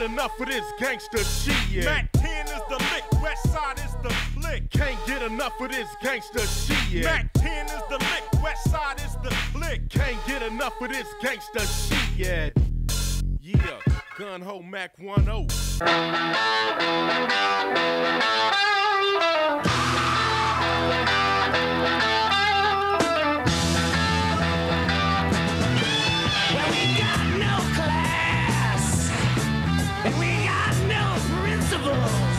get enough of this gangster shit. Mac 10 is the lick, West Side is the click. Can't get enough of this gangster shit. Mac 10 is the lick, West Side is the click. Can't get enough of this gangster shit. Yeah, gun ho Mac 10. world.